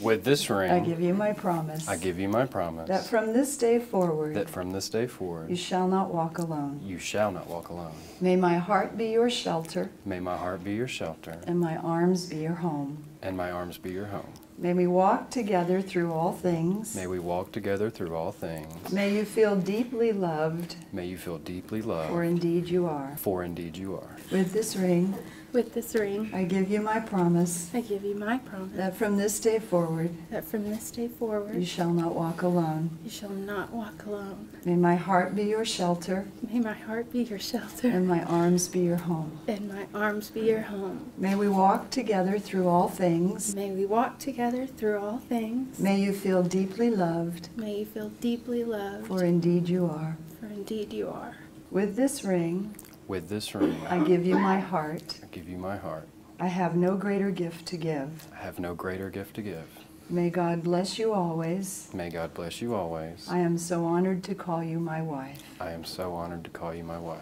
With this ring, I give you my promise. I give you my promise That from this day forward. that from this day forward You shall not walk alone. you shall not walk alone. May my heart be your shelter. May my heart be your shelter And my arms be your home. and my arms be your home. May we walk together through all things. May we walk together through all things. May you feel deeply loved, May you feel deeply loved. for indeed you are. for indeed you are. With this ring, With this ring, I give you my promise I give you my promise that from this day forward, that from this day forward. you forward, shall not walk alone. you shall not walk alone. May my heart be your shelter, May my heart be your shelter and my arms be your home. and my arms be your home. May we walk together through all things. May we walk together through all things. May you feel deeply loved, May you feel deeply loved, for indeed you are. for indeed you are. With this ring, With this ring, I give you my heart. I give you my heart. I have no greater gift to give. I have no greater gift to give. May God bless you always. May God bless you always. I am so honored to call you my wife. I am so honored to call you my wife.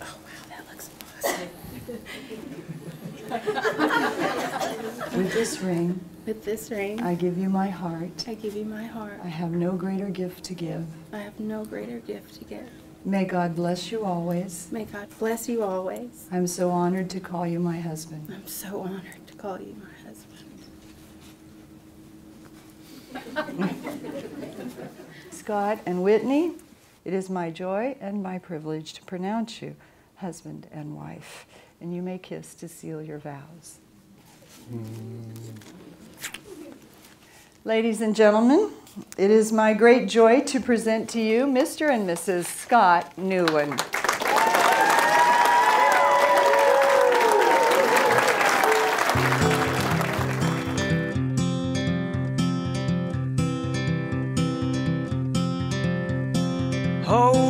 Oh, wow, that looks awesome. With this ring, With this ring, I give you my heart. I give you my heart. I have no greater gift to give. I have no greater gift to give. May God bless you always. May God bless you always. I'm so honored to call you my husband. I'm so honored to call you my husband. Scott and Whitney, it is my joy and my privilege to pronounce you husband and wife. And you may kiss to seal your vows. Ladies and gentlemen, it is my great joy to present to you Mr. and Mrs. Scott Newlin. Hold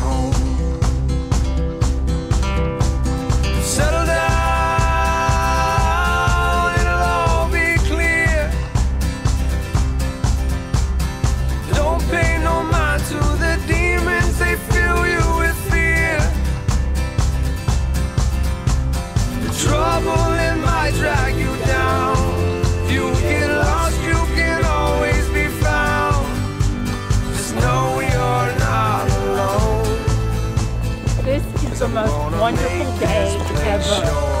the most wonderful day ever.